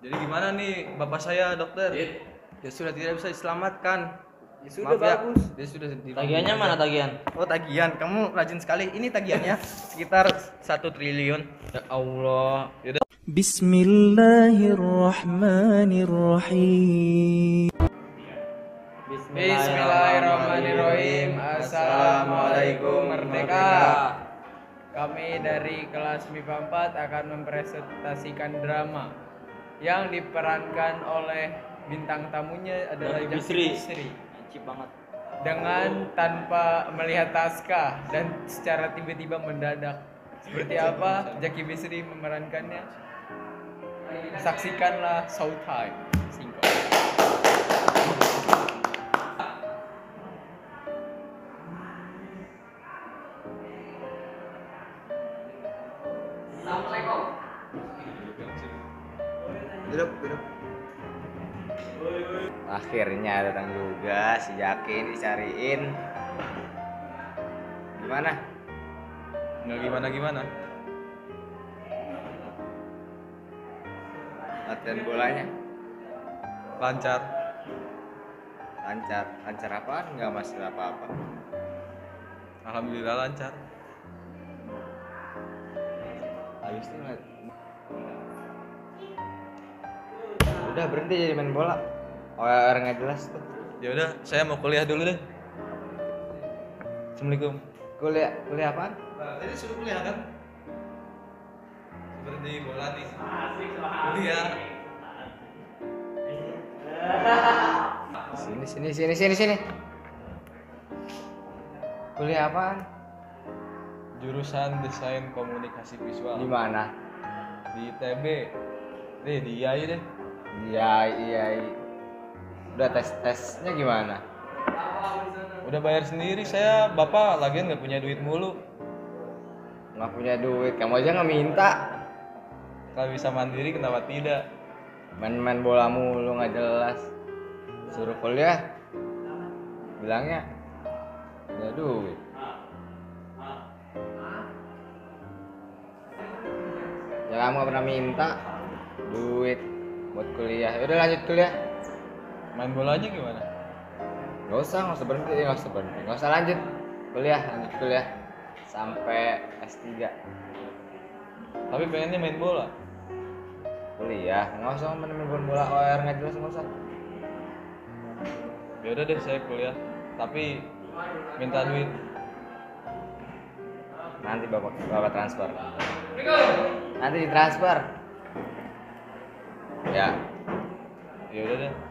Jadi gimana nih bapak saya dokter? Yeah. Dia sudah tidak bisa diselamatkan. Ya sudah Maaf ya. bagus. Ya. Dia sudah sendiri. Tagihannya mana tagihan? Oh tagihan, kamu rajin sekali. Ini tagihannya sekitar satu triliun. Ya Allah. Yaudah. Bismillahirrahmanirrahim. Bismillahirrahmanirrahim. Assalamualaikum merdeka. Kami dari kelas MIPA 4 akan mempresentasikan drama yang diperankan oleh bintang tamunya adalah Jaki Bisri. Bisri banget. dengan tanpa melihat naskah dan secara tiba-tiba mendadak. Seperti apa Jaki Bisri memerankannya? Saksikanlah Showtime. Akhirnya datang juga si Jaki ini cariin. Gimana? Nggak gimana gimana. Latihan bolanya Lancar. lancar. Lancar apaan? Nggak masalah apa-apa. Alhamdulillah lancar. Habis itu Udah berhenti jadi main bola. Orang nggak jelas tuh. Ya udah, saya mau kuliah dulu deh. Assalamualaikum. Kuliah, kuliah apaan? Tadi suruh kuliah kan? Seperti bola nih. Kuliah. Sini, sini, sini, sini, sini. Kuliah apaan? Jurusan Desain Komunikasi Visual Di mana? di ITB. Deh, di IAI deh. Iya, iya. Udah tes tesnya gimana? Udah bayar sendiri saya, Bapak lagian nggak punya duit mulu. Nggak punya duit, kamu aja nggak minta. Kalau bisa mandiri kenapa tidak? Main-main bola mulu nggak jelas. Suruh kuliah, bilangnya punya duit. Ya kamu pernah minta duit buat kuliah. Yaudah lanjut kuliah. Main bolanya gimana? Gak usah, gak usah berhenti, gak usah berhenti. Gak usah lanjut kuliah, lanjut kuliah sampai S3 Tapi pengennya main bola. kuliah nggak usah main main bola OR nggak jelas nggak usah Ya udah deh saya kuliah. Tapi minta duit. nanti bapak bapak transfer nanti ditransfer ya Ya udah deh.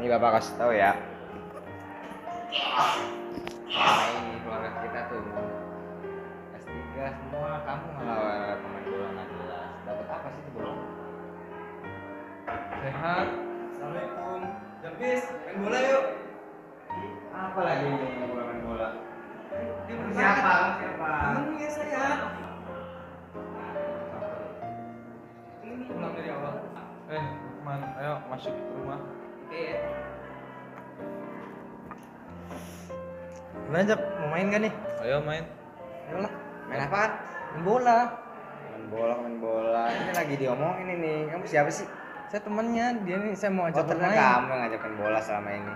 Ini bapak kasih tahu ya Nah, ini keluarga kita tuh S3 semua kamu malah pemain bola nggak jelas dapat apa sih itu bola Sehat. Assalamualaikum. Jambis, main bola yuk. apa lagi ini bola main bola Siapa? siapa Temennya saya. Ini pulang dari awal. Eh, Lukman, ayo masuk ke rumah. Oke. Gimana Jap? Mau main gak nih? Ayo main. Ayolah, main apaan? Main bola. main bola main bola ini lagi diomongin ini kamu siapa sih Saya temennya, dia nih saya mau Oh, ajak ternyata main. kamu yang ngajakin bola selama ini.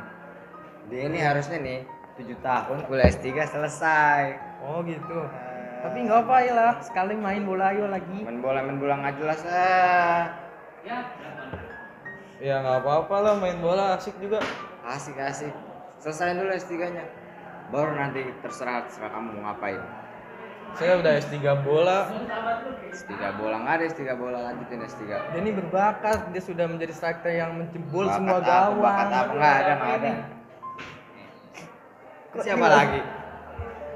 Dia ini harusnya nih 7 tahun kuliah S3 selesai. Oh gitu. Eh, Tapi nggak apa ya lah, sekali main bola ayo lagi. main bola main bola nggak jelas ah. Ya nggak apa-apa lah main bola asik juga. Asik asik. Selesaiin dulu S3-nya. Baru nanti terserah terserah kamu mau ngapain. Saya udah S3 bola. S3 bola nggak ada S3 bola lanjutin S3. Dia ini berbakat, dia sudah menjadi striker yang menjebol Bakat semua gawang. Bakat apa nggak ada nggak ada. Kok Siapa lagi?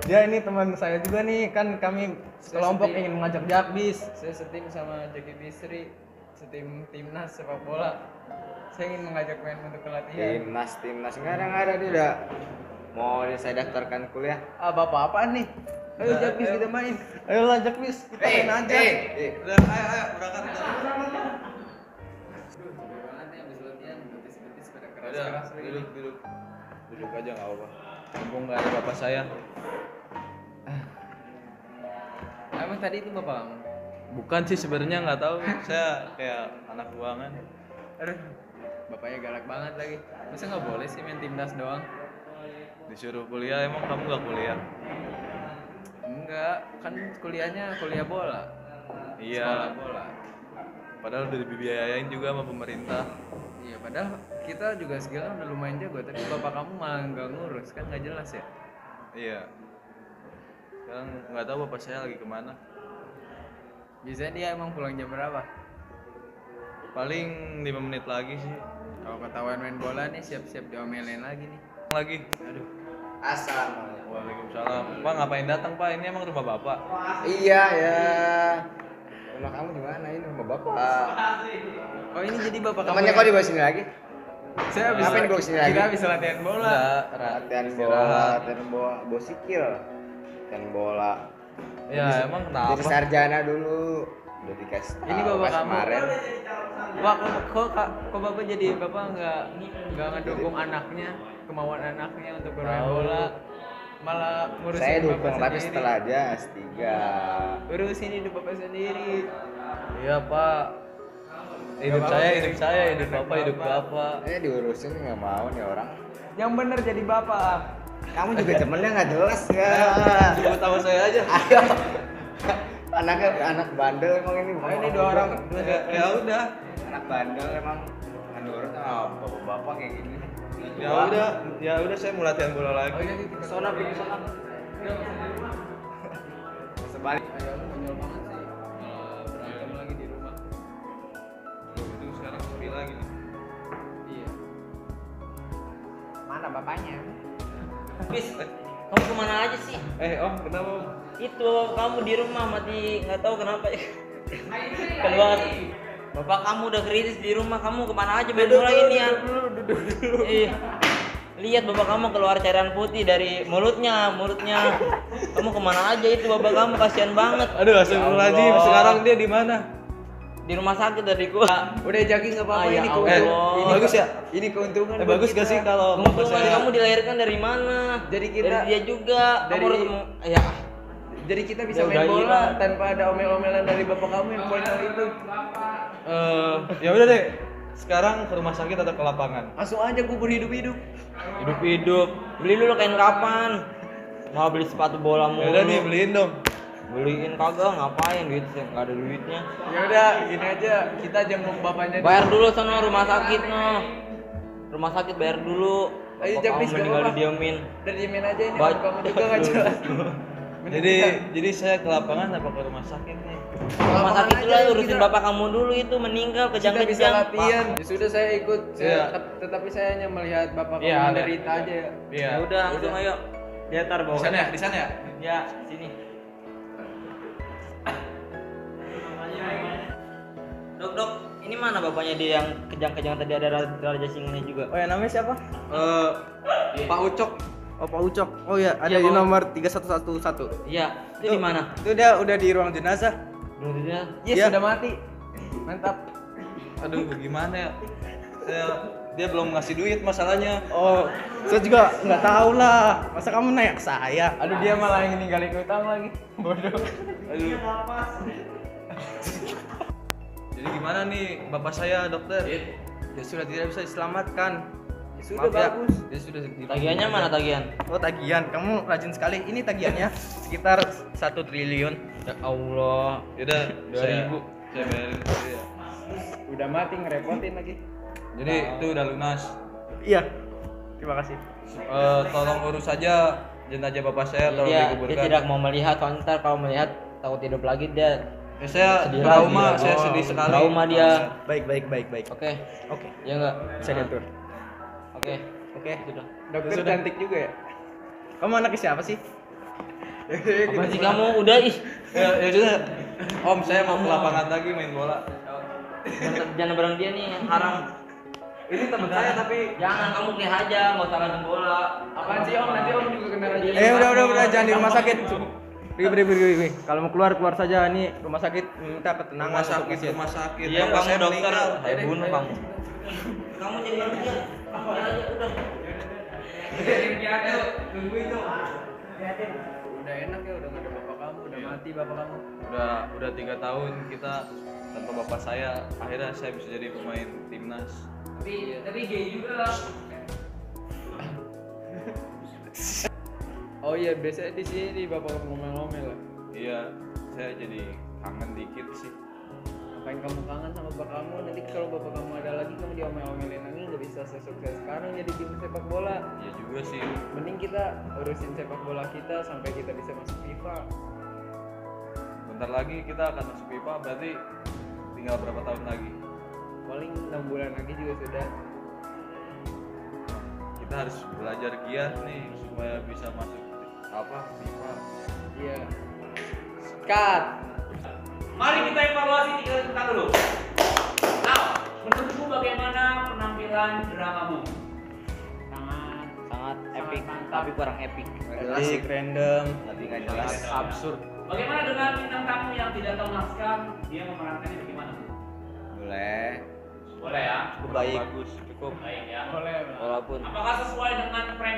Dia ini teman saya juga nih, kan kami sekelompok ingin mengajak Jakbis. Saya setim sama Jaki Bisri, setim timnas sepak bola. Saya ingin mengajak main untuk pelatihan. Timnas timnas nggak ada nggak ada dia udah mau saya daftarkan kuliah. Ah, bapak apaan nih? Ayo Nah, Jakbis ayo. kita main. Ayolah Jakbis, kita Eh, main aja. eh, eh. Udah, ayo ayo berangkat. Udah, duduk duduk. Duduk aja nggak apa. Mumpung nggak ada bapak saya. Emang tadi itu bapak kamu? Bukan sih sebenarnya nggak tahu. Saya kayak anak buangan. Aduh, bapaknya galak banget lagi. Masa nggak boleh sih main timnas doang? Disuruh kuliah emang kamu nggak kuliah? Enggak, kan kuliahnya kuliah bola. Sekolah Iya. bola. Padahal udah dibiayain juga sama pemerintah. Iya, padahal kita juga sekarang udah lumayan jago, tapi bapak kamu malah nggak ngurus, kan nggak jelas ya? Iya. Sekarang nggak tahu bapak saya lagi ke mana. Biasanya dia emang pulang jam berapa? Paling lima menit lagi sih. Kalau ketahuan main bola nih siap-siap diomelin lagi nih. Lagi. Aduh. Assalamualaikum. Waalaikumsalam. Pak ngapain datang Pak? Ini emang rumah bapak. Iya ya. Rumah kamu di mana ini rumah bapak? Oh ini jadi bapak kamu Temannya ya? kok dibawa sini lagi? Saya habis Ngapain dibawa sini lagi? Kita habis latihan bola. Latihan bola, latihan bola, bawa sikil. Latihan bola. Ya emang kenapa? Jadi sarjana dulu. Udah dikasih Ini bapak kamu. kemarin. Pak, kok, kok, kok, bapak jadi bapak nggak nggak ngedukung anaknya, kemauan anaknya untuk bermain bola, malah ngurusin Saya bapak dukung tapi sendiri. setelah aja S3. urusin hidup bapak sendiri. Iya Pak. Hidup apa-apa, saya, jadi hidup saya, hidup bapak, hidup bapak. bapak. Eh diurusin nggak mau nih orang. Yang bener jadi bapak. Ah. Kamu juga temennya nggak jelas ya. Sebut tahu saya aja. Ayo. Anaknya anak bandel emang ini. Oh, ini dua orang. Dua, Ya, ya udah. Anak bandel emang menurut sama bapak-bapak kayak gini. Ya udah, ya udah saya mau latihan bola Oh lagi. iya, kita Sona pergi sana. Sebalik. Ayah lu konyol banget sih. Malah berantem lagi di rumah. Itu sekarang sepi lagi nih. Iya. Mana bapaknya? Bis, kamu ke mana aja sih? Eh Om, kenapa Om? Itu kamu di rumah mati nggak tahu kenapa ya. Keluar. Bapak kamu udah kritis di rumah, kamu ke mana aja main bola ini ya? Iya. Lihat bapak kamu keluar cairan putih dari mulutnya, mulutnya. Kamu ke mana aja itu bapak kamu kasihan banget. Aduh, astagfirullahaladzim. Allah. Sekarang dia di mana? Di rumah sakit dari gua. Udah Jaki nggak apa-apa Ah, ya ini keuntungan. Eh, Ini bagus ya? Ini keuntungan. Eh bagus gak sih kalau Keuntungan saya? kamu dilahirkan dari mana? Dari kita. Dari dia juga. Dari- Kamu harus mau- ya. Jadi kita bisa Ya main bola hilang. tanpa ada omel-omelan dari bapak kamu yang konyol itu. Eh, ya udah deh. Sekarang ke rumah sakit atau ke lapangan? Langsung aja kubur hidup-hidup. Hidup-hidup. Beli dulu kain kapan? Mau beli sepatu bola mulu. Ya udah nih beliin dong. Beliin kagak ngapain duit sih nggak ada duitnya. Ya udah, gini aja kita jenguk bapaknya. Bayar dulu sana rumah sakit no. Rumah sakit bayar dulu. Ayo, gak meninggal didiemin. Dan diemin aja ini Ba- om kamu juga nggak jelas. Jadi jadi saya ke lapangan apa ke rumah sakit nih? Rumah sakit lah, urusin kita- bapak kamu dulu itu meninggal kita bisa kejang-kejang. latihan. Ya sudah saya ikut, saya, Iya. tet- tetapi saya hanya melihat bapak kamu Iya, menderita aja ya. Iya. Ya udah langsung ayo. Diantar bawa. Di sana ya? Di sana ya? Ya, sini. Dok, dok, ini mana bapaknya dia yang kejang-kejang tadi ada ra- raja singanya juga? Oh ya namanya siapa? Eh, Pak Ucok. Oh Pak Ucok. Oh ya ada Iya, di nomor 3111. Iya, itu di mana? Itu dia udah di ruang jenazah. Belum dia. Yes, Iya. sudah mati. Mantap. Aduh, gimana ya? Saya dia belum ngasih duit masalahnya. Oh, saya juga nggak tahu lah. Masa kamu nanya ke saya? Aduh dia malah yang ninggalin utang lagi. Bodoh. Aduh. Jadi gimana nih bapak saya dokter? Ya sudah tidak bisa diselamatkan. Ya sudah Maaf ya. bagus. Dia sudah Tagihannya mana tagihan? Oh tagihan, kamu rajin sekali. Ini tagihannya sekitar satu triliun. Ya Allah. Yaudah, Dua saya, ribu. saya bayarin ya. Udah mati ngerepotin lagi. Jadi itu udah lunas. Iya. Terima kasih. Eh, tolong urus saja jenazah bapak saya tolong Dia, tidak mau melihat, soalnya ntar kalau melihat takut hidup lagi dia Ya, saya Sedih trauma, lagi, saya oh, sedih sekali. trauma dia. Baik baik baik baik. Oke, Oke. ya enggak? Bisa diatur. Oke, Oke. sudah. Dokter Sudah. cantik juga ya. Kamu anaknya siapa sih? Apa sih kamu udah ih? Ya, ya sudah. Om, saya mau ke lapangan lagi main bola. Jangan, jangan bareng dia nih yang haram. Ini teman saya tapi Jangan kamu pilih aja, nggak usah bola. Apaan sih om? Nanti om juga kena raja. Eh udah udah udah jangan di rumah sakit. Pergi pergi pergi pergi. Kalau mau keluar keluar saja. Ini rumah sakit minta ketenangan rumah untuk sakit, pasien. rumah sakit. Iya, kamu saya dokter. Saya bunuh kamu. Kamu jadi manusia. Kamu aja udah. Udah enak ya, udah gak ada bapak kamu, udah mati bapak kamu udah udah tiga tahun kita tanpa bapak saya akhirnya saya bisa jadi pemain timnas Tapi tapi gay juga lah. oh iya biasanya di sini bapak ngomel-ngomel lah iya saya jadi kangen dikit sih. Ngapain kamu kangen sama bapak kamu? Nanti kalau bapak kamu ada lagi kamu diomel-omelin lagi nggak bisa sesukses sekarang jadi tim sepak bola. Ya juga sih. Mending kita urusin sepak bola kita sampai kita bisa masuk FIFA. Bentar lagi kita akan masuk FIFA berarti tinggal berapa tahun lagi? Paling enam bulan lagi juga sudah. Kita harus belajar giat nih supaya bisa masuk apa FIFA iya cut Mari kita evaluasi tiga sebentar dulu. Now, menurutmu bagaimana penampilan dramamu? Sangat sangat epic, tapi kurang epic. Asik random. tapi nggak jelas Absurd. Bagaimana dengan bintang tamu yang tidak tahu naskah? Dia memerankannya bagaimana? boleh Boleh ya? Cukup baik. bagus cukup Baik ya. boleh Walaupun Apakah sesuai dengan yang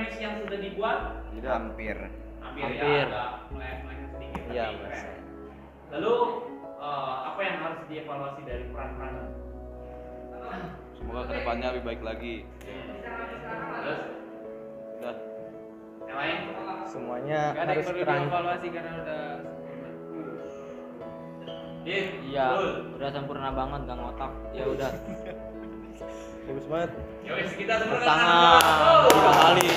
sudah dibuat? hampir Hampir, Hampir. ya, agak melenceng sedikit. Iya, Mas. Lalu eh, apa yang harus dievaluasi dari peran-peran? semoga ke depannya lebih baik lagi Terus udah yang lain? semuanya Gak harus perlu terang. dievaluasi karena udah Iya, udah sempurna banget gak ngotak. Ya udah. Bagus banget. Yowes kita sempurna. Tangan tiga kali.